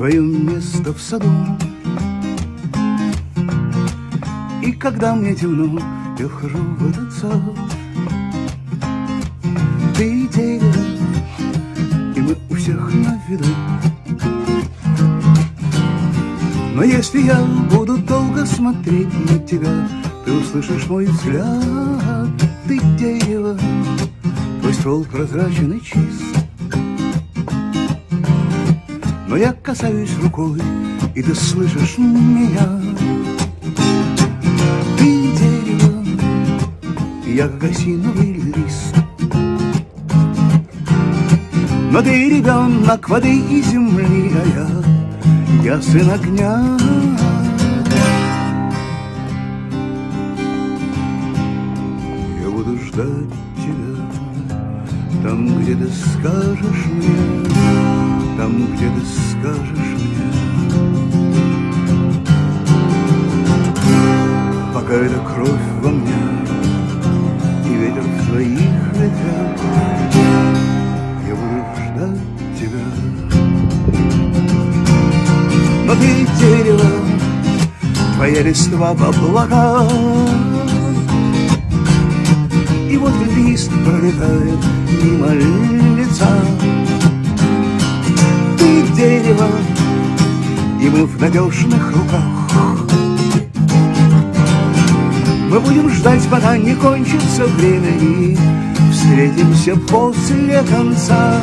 твое место в саду. И когда мне темно, я вхожу в этот сад. Ты дерево, и мы у всех на виду. Но если я буду долго смотреть на тебя, Ты услышишь мой взгляд, ты дерево, Твой ствол прозрачен и чист. Но я касаюсь рукой, и ты слышишь меня. Ты дерево, я как осиновый лист. Но ты ребенок воды и земли, а я, я сын огня. Я буду ждать тебя там, где ты скажешь мне, где ты скажешь мне. Пока эта кровь во мне и ветер в твоих ветвях, я буду ждать тебя. Но ты дерево, твоя листва в облаках, и вот лист пролетает мимо лица. Дерево, и мы в надежных руках. Мы будем ждать, пока не кончится время, и встретимся после конца.